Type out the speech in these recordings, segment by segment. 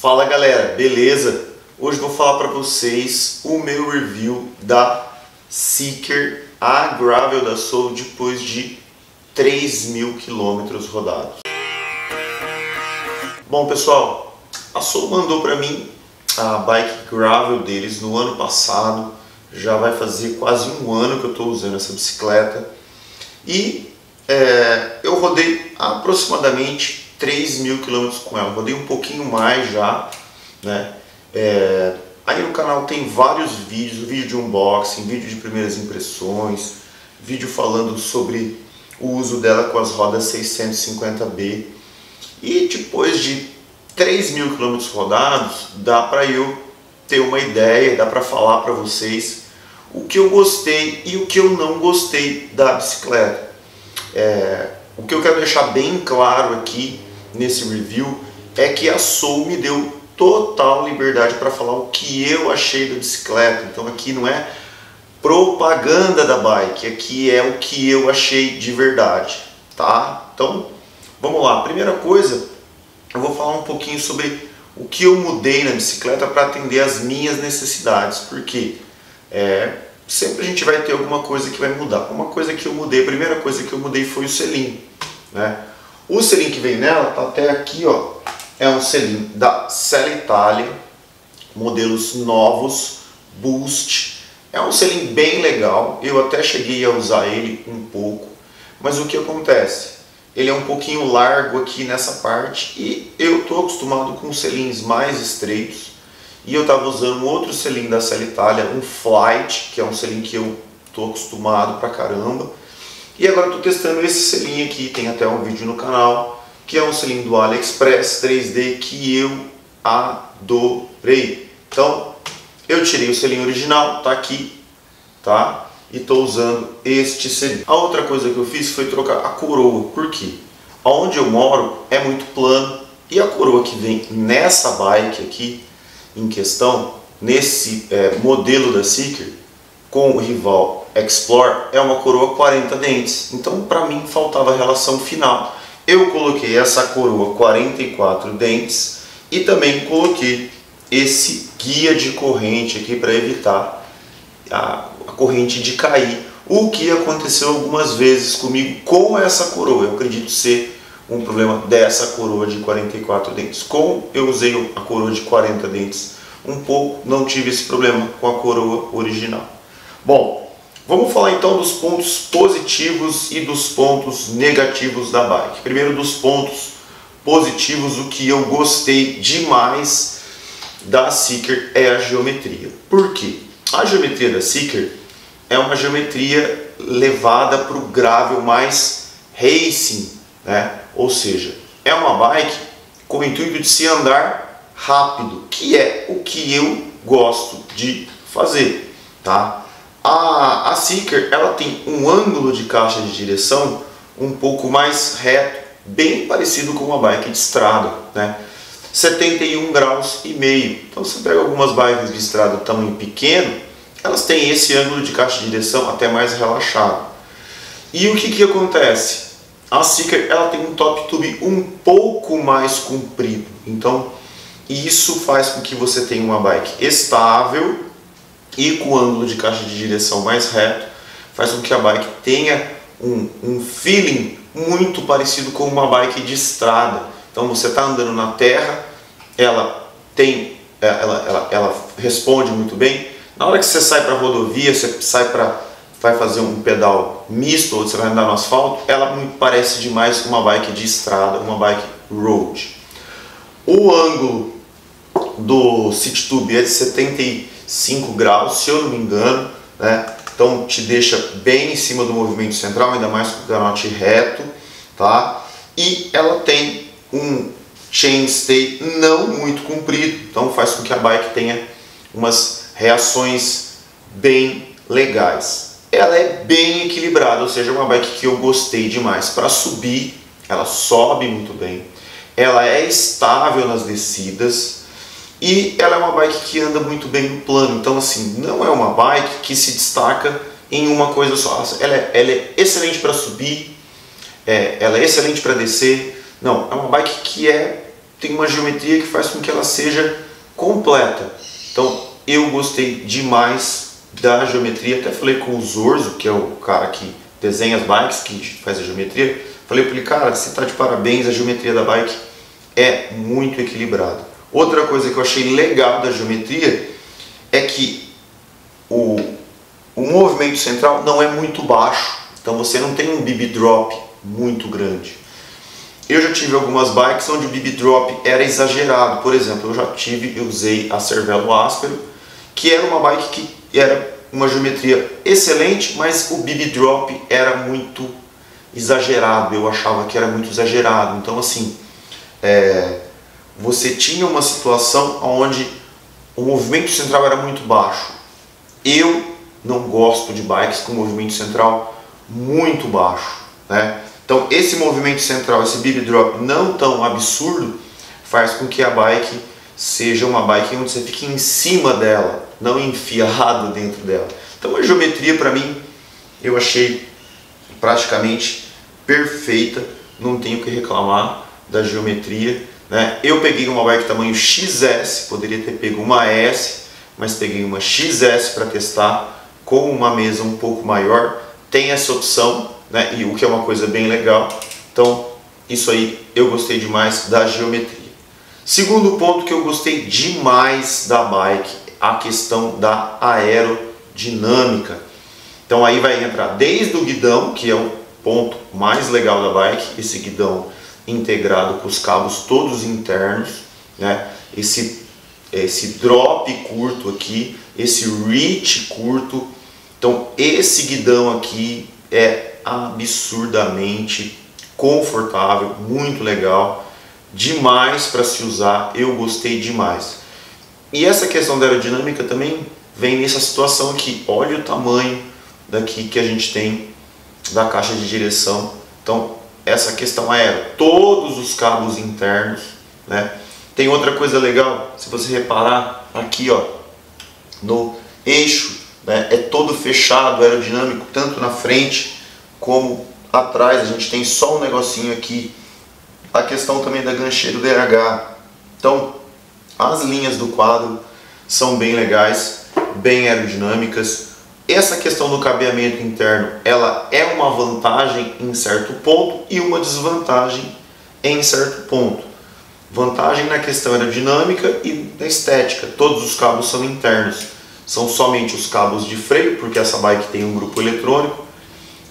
Fala galera, beleza? Hoje vou falar para vocês o meu review da Seeker a Gravel da Soul depois de 3 mil quilômetros rodados. Bom pessoal, a Soul mandou para mim a bike Gravel deles no ano passado, já vai fazer quase um ano que eu estou usando essa bicicleta e é, eu rodei aproximadamente 3 mil quilômetros com ela, rodei um pouquinho mais já, né? É, aí no canal tem vários vídeos, vídeo de unboxing, vídeo de primeiras impressões, vídeo falando sobre o uso dela com as rodas 650B e depois de 3 mil quilômetros rodados, dá para eu ter uma ideia, dá para falar para vocês o que eu gostei e o que eu não gostei da bicicleta. É, o que eu quero deixar bem claro aqui nesse review é que a Soul me deu total liberdade para falar o que eu achei da bicicleta. Então aqui não é propaganda da bike, aqui é o que eu achei de verdade, tá? Então, vamos lá. Primeira coisa, eu vou falar um pouquinho sobre o que eu mudei na bicicleta para atender as minhas necessidades, porque é, sempre a gente vai ter alguma coisa que vai mudar. Uma coisa que eu mudei, a primeira coisa que eu mudei foi o selim, né? O selim que vem nela tá até aqui, ó. É um selim da Sella Italia, modelos novos, Boost. É um selim bem legal, eu até cheguei a usar ele um pouco, mas o que acontece? Ele é um pouquinho largo aqui nessa parte e eu tô acostumado com selins mais estreitos e eu estava usando outro selim da Sella Italia, um Flight, que é um selim que eu tô acostumado pra caramba e agora estou testando esse selinho aqui, tem até um vídeo no canal, que é um selinho do AliExpress 3D que eu adorei. Então, eu tirei o selinho original, tá aqui, tá? E estou usando este selinho. A outra coisa que eu fiz foi trocar a coroa, por quê? Onde eu moro é muito plano e a coroa que vem nessa bike aqui, em questão, nesse é, modelo da Seeker, com o rival Explore é uma coroa 40 dentes. Então, para mim, faltava a relação final. Eu coloquei essa coroa 44 dentes e também coloquei esse guia de corrente aqui para evitar a, a, corrente de cair. O que aconteceu algumas vezes comigo com essa coroa. Eu acredito ser um problema dessa coroa de 44 dentes. Como eu usei a coroa de 40 dentes um pouco, não tive esse problema com a coroa original. Bom, vamos falar então dos pontos positivos e dos pontos negativos da bike. Primeiro dos pontos positivos, o que eu gostei demais da Seeker é a geometria. Por quê? A geometria da Seeker é uma geometria levada para o gravel mais racing, né? ou seja, é uma bike com o intuito de se andar rápido, que é o que eu gosto de fazer, tá? A, a Seeker ela tem um ângulo de caixa de direção um pouco mais reto, bem parecido com uma bike de estrada, né? 71 graus e meio. Então você pega algumas bikes de estrada tamanho pequeno, elas têm esse ângulo de caixa de direção até mais relaxado. E o que, que acontece? A Seeker ela tem um top tube um pouco mais comprido, então isso faz com que você tenha uma bike estável e com o ângulo de caixa de direção mais reto, faz com que a bike tenha um, um feeling muito parecido com uma bike de estrada. Então você está andando na terra, ela tem, é, ela, ela, ela responde muito bem. Na hora que você sai para a rodovia, você sai para vai fazer um pedal misto ou você vai andar no asfalto, ela me parece demais uma bike de estrada, uma bike road. O ângulo do City Tube é de 70 5 graus, se eu não me engano, né? Então te deixa bem em cima do movimento central, ainda mais com o canote reto, tá? E ela tem um chainstay não muito comprido, então faz com que a bike tenha umas reações bem legais. Ela é bem equilibrada, ou seja, é uma bike que eu gostei demais. Para subir, ela sobe muito bem, ela é estável nas descidas, e ela é uma bike que anda muito bem no plano, então assim, não é uma bike que se destaca em uma coisa só. Ela é, ela é excelente para subir, é, ela é excelente para descer. Não, é uma bike que é tem uma geometria que faz com que ela seja completa. Então eu gostei demais da geometria, até falei com o Zorzo, que é o cara que desenha as bikes, que faz a geometria, falei para ele, cara, você está de parabéns, a geometria da bike é muito equilibrada. Outra coisa que eu achei legal da geometria é que o, o movimento central não é muito baixo, então você não tem um BB drop muito grande. Eu já tive algumas bikes onde o BB drop era exagerado. Por exemplo, eu já tive, eu usei a Cervelo Áspero, que era uma bike que era uma geometria excelente, mas o BB drop era muito exagerado. Eu achava que era muito exagerado. Então, assim, é, você tinha uma situação onde o movimento central era muito baixo. Eu não gosto de bikes com movimento central muito baixo, né? Então esse movimento central, esse bib drop não tão absurdo, faz com que a bike seja uma bike onde você fique em cima dela, não enfiado dentro dela. Então a geometria para mim eu achei praticamente perfeita, não tenho que reclamar da geometria. Né? Eu peguei uma bike tamanho XS, poderia ter pego uma S, mas peguei uma XS para testar com uma mesa um pouco maior. Tem essa opção, né? e o que é uma coisa bem legal. Então, isso aí eu gostei demais da geometria. Segundo ponto que eu gostei demais da bike, a questão da aerodinâmica. Então aí vai entrar desde o guidão, que é o ponto mais legal da bike, esse guidão integrado com os cabos todos internos, né? Esse esse drop curto aqui, esse reach curto. Então esse guidão aqui é absurdamente confortável, muito legal, demais para se usar, eu gostei demais. E essa questão da aerodinâmica também vem nessa situação aqui, olha o tamanho daqui que a gente tem da caixa de direção. Então, essa questão aérea, todos os cabos internos, né? Tem outra coisa legal, se você reparar aqui, ó, no eixo, né, é todo fechado, aerodinâmico, tanto na frente como atrás, a gente tem só um negocinho aqui. A questão também da gancheira DH. Então, as linhas do quadro são bem legais, bem aerodinâmicas. Essa questão do cabeamento interno, ela é uma vantagem em certo ponto e uma desvantagem em certo ponto. Vantagem na questão aerodinâmica e na estética. Todos os cabos são internos. São somente os cabos de freio, porque essa bike tem um grupo eletrônico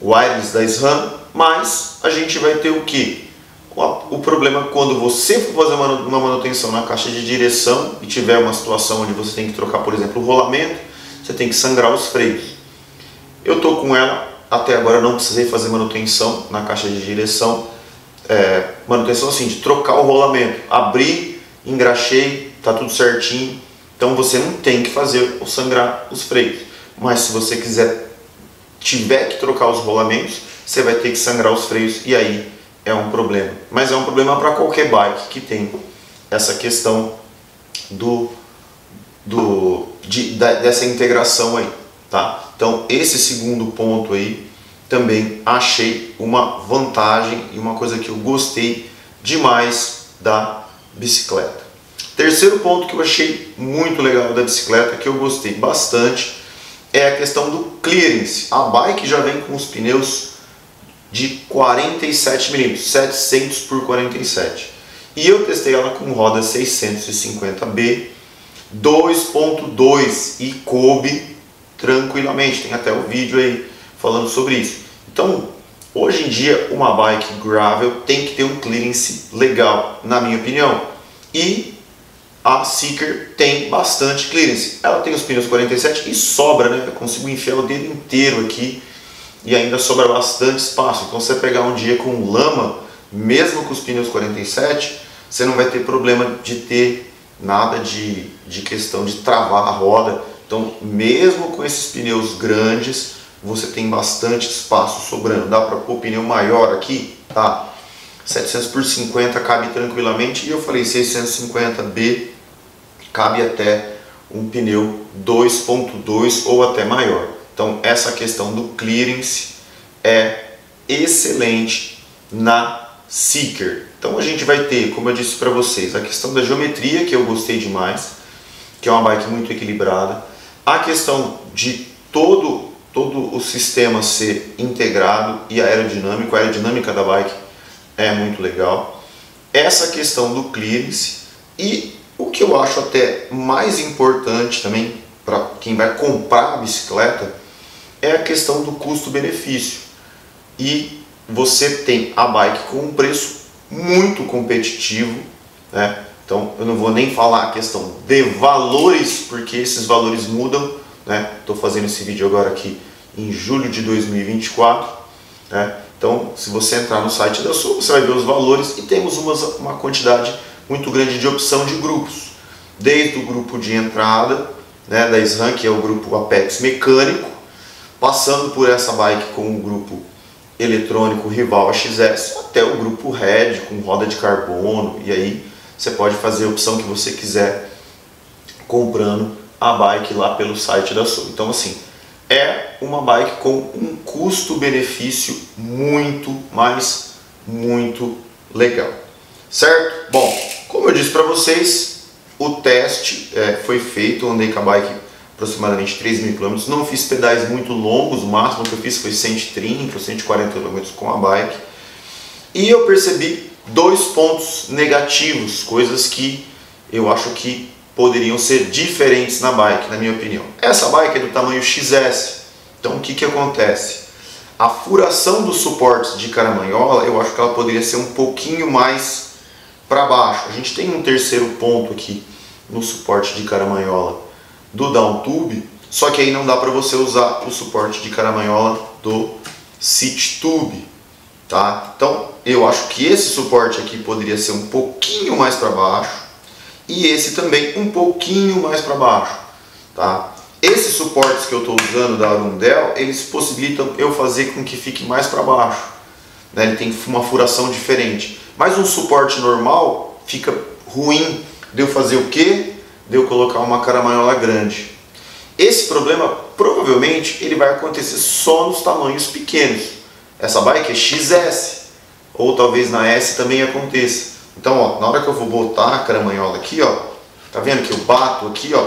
wireless da SRAM, mas a gente vai ter o que? O problema quando você for fazer uma manutenção na caixa de direção e tiver uma situação onde você tem que trocar, por exemplo, o rolamento, você tem que sangrar os freios. Eu estou com ela, até agora não precisei fazer manutenção na caixa de direção, é, manutenção assim, de trocar o rolamento, abrir, engraxei, tá tudo certinho, então você não tem que fazer o sangrar os freios. Mas se você quiser tiver que trocar os rolamentos, você vai ter que sangrar os freios e aí é um problema. Mas é um problema para qualquer bike que tem essa questão do, do de, dessa integração aí, tá? Então esse segundo ponto aí também achei uma vantagem e uma coisa que eu gostei demais da bicicleta. Terceiro ponto que eu achei muito legal da bicicleta, que eu gostei bastante, é a questão do clearance. A bike já vem com os pneus de 47 milímetros, 700 por 47. E eu testei ela com roda 650B 2.2 e coube tranquilamente. Tem até o um vídeo aí falando sobre isso. Então, hoje em dia, uma bike gravel tem que ter um clearance legal, na minha opinião. E a Seeker tem bastante clearance. Ela tem os pneus 47 e sobra, né? Eu consigo enfiar o dedo inteiro aqui e ainda sobra bastante espaço. Então, você pegar um dia com lama, mesmo com os pneus 47, você não vai ter problema de ter nada de, de questão de travar a roda. Então, mesmo com esses pneus grandes, você tem bastante espaço sobrando. Dá para pôr pneu maior aqui? Tá. 700 por 50 cabe tranquilamente. E eu falei 650B cabe até um pneu 2.2 ou até maior. Então essa questão do clearance é excelente na Seeker. Então a gente vai ter, como eu disse para vocês, a questão da geometria, que eu gostei demais, que é uma bike muito equilibrada, a questão de todo, todo o sistema ser integrado e aerodinâmico, a aerodinâmica da bike é muito legal, essa questão do clearance e o que eu acho até mais importante também para quem vai comprar a bicicleta é a questão do custo-benefício. E você tem a bike com um preço muito competitivo, né? Então eu não vou nem falar a questão de valores, porque esses valores mudam, né? Estou fazendo esse vídeo agora aqui em julho de 2024, né? Então se você entrar no site da Sul, você vai ver os valores e temos uma, uma quantidade muito grande de opção de grupos, desde o grupo de entrada, né, da SRAM, que é o grupo Apex mecânico, passando por essa bike com o grupo eletrônico rival XS, até o grupo Red com roda de carbono, e aí você pode fazer a opção que você quiser comprando a bike lá pelo site da Sul. Então assim, é uma bike com um custo-benefício muito, mas muito legal. Certo? Bom, como eu disse para vocês, o teste é, foi feito, andei com a bike aproximadamente 3 mil km, não fiz pedais muito longos, o máximo que eu fiz foi 130 ou 140 km com a bike. E eu percebi dois pontos negativos, coisas que eu acho que poderiam ser diferentes na bike, na minha opinião. Essa bike é do tamanho XS, então o que, que acontece? A furação dos suportes de caramanhola, eu acho que ela poderia ser um pouquinho mais para baixo. A gente tem um terceiro ponto aqui no suporte de caramanhola do down tube, só que aí não dá para você usar o suporte de caramanhola do sit tube, tá? Então eu acho que esse suporte aqui poderia ser um pouquinho mais para baixo e esse também um pouquinho mais para baixo, tá? Esses suportes que eu estou usando da Arundel, eles possibilitam eu fazer com que fique mais para baixo, né? Ele tem uma furação diferente. Mas um suporte normal fica ruim de eu fazer o quê? De eu colocar uma caramanhola grande. Esse problema provavelmente ele vai acontecer só nos tamanhos pequenos. Essa bike é XS, ou talvez na S também aconteça. Então, ó, na hora que eu vou botar a caramanhola aqui, ó, tá vendo que eu bato aqui, ó,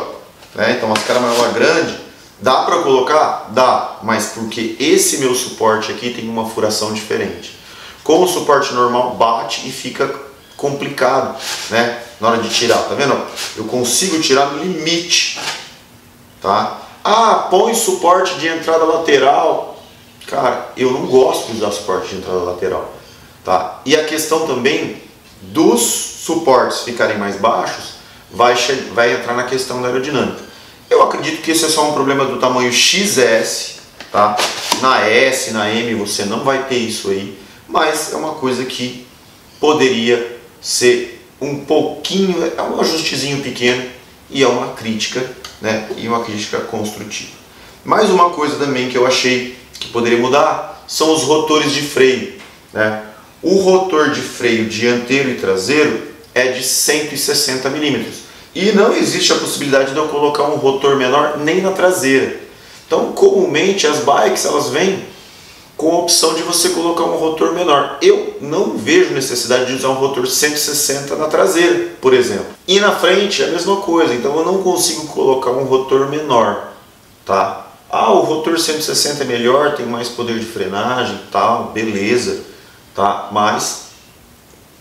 né? Então, as caramanhola grande, dá para colocar? Dá, mas porque esse meu suporte aqui tem uma furação diferente. Com o suporte normal bate e fica complicado, né? Na hora de tirar, tá vendo? Eu consigo tirar no limite, tá? Ah, põe suporte de entrada lateral. Cara, eu não gosto de usar suporte de entrada lateral, tá? E a questão também dos suportes ficarem mais baixos vai, vai entrar na questão da aerodinâmica. Eu acredito que esse é só um problema do tamanho XS, tá? Na S, na M você não vai ter isso aí mas é uma coisa que poderia ser um pouquinho, é um ajustezinho pequeno e é uma crítica, né? E uma crítica construtiva. Mais uma coisa também que eu achei que poderia mudar são os rotores de freio, né? O rotor de freio dianteiro e traseiro é de 160 milímetros e não existe a possibilidade de eu colocar um rotor menor nem na traseira. Então, comumente as bikes elas vêm com a opção de você colocar um rotor menor. Eu não vejo necessidade de usar um rotor 160 na traseira, por exemplo. E na frente é a mesma coisa, então eu não consigo colocar um rotor menor, tá? Ah, o rotor 160 é melhor, tem mais poder de frenagem, tal, beleza, tá? Mas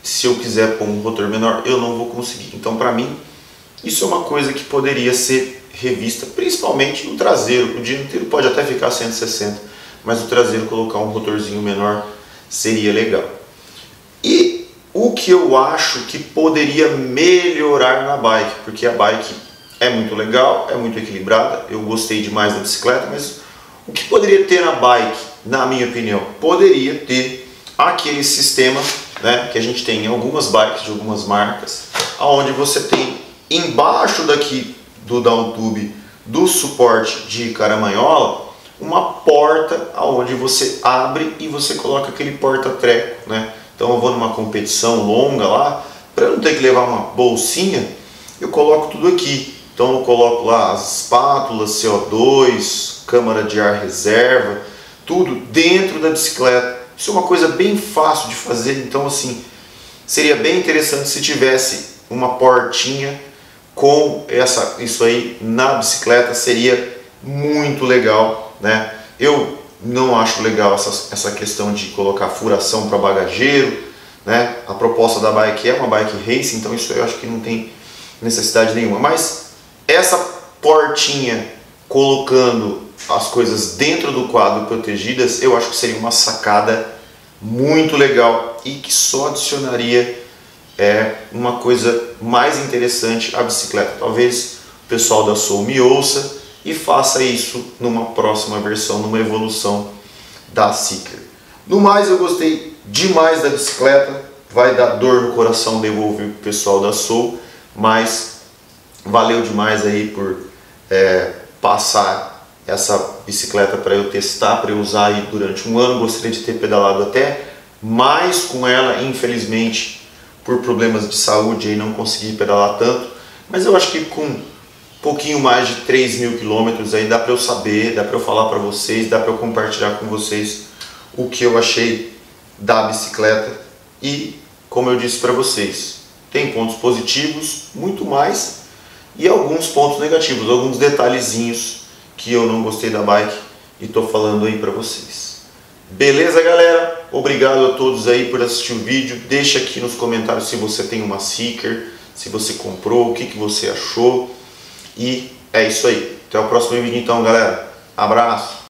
se eu quiser pôr um rotor menor, eu não vou conseguir. Então, para mim, isso é uma coisa que poderia ser revista, principalmente no traseiro. O dianteiro pode até ficar 160 mas o traseiro colocar um rotorzinho menor seria legal. E o que eu acho que poderia melhorar na bike, porque a bike é muito legal, é muito equilibrada, eu gostei demais da bicicleta, mas o que poderia ter na bike, na minha opinião? Poderia ter aquele sistema né, que a gente tem em algumas bikes de algumas marcas, onde você tem embaixo daqui do down tube do suporte de caramanhola uma porta aonde você abre e você coloca aquele porta-treco, né? Então eu vou numa competição longa lá, para não ter que levar uma bolsinha, eu coloco tudo aqui. Então eu coloco lá as espátulas, CO2, câmara de ar reserva, tudo dentro da bicicleta. Isso é uma coisa bem fácil de fazer, então assim, seria bem interessante se tivesse uma portinha com essa, isso aí na bicicleta, seria muito legal, né? Eu não acho legal essa, essa questão de colocar furação para bagageiro, né? A proposta da bike é uma bike race, então isso eu acho que não tem necessidade nenhuma. Mas essa portinha colocando as coisas dentro do quadro protegidas, eu acho que seria uma sacada muito legal e que só adicionaria é, uma coisa mais interessante à bicicleta. Talvez o pessoal da Soul me ouça e faça isso numa próxima versão, numa evolução da Seeker. No mais, eu gostei demais da bicicleta, vai dar dor no coração devolver o pessoal da Soul, mas valeu demais aí por é, passar essa bicicleta para eu testar, para eu usar aí durante um ano. Gostaria de ter pedalado até mais com ela, infelizmente por problemas de saúde aí não consegui pedalar tanto, mas eu acho que com pouquinho mais de 3 mil quilômetros aí dá para eu saber, dá para eu falar para vocês, dá para eu compartilhar com vocês o que eu achei da bicicleta e como eu disse para vocês, tem pontos positivos, muito mais e alguns pontos negativos, alguns detalhezinhos que eu não gostei da bike e estou falando aí para vocês. Beleza, galera? Obrigado a todos aí por assistir o vídeo. Deixa aqui nos comentários se você tem uma Seeker, se você comprou, o que, que você achou. E é isso aí. Até o próximo vídeo então, galera. Abraço!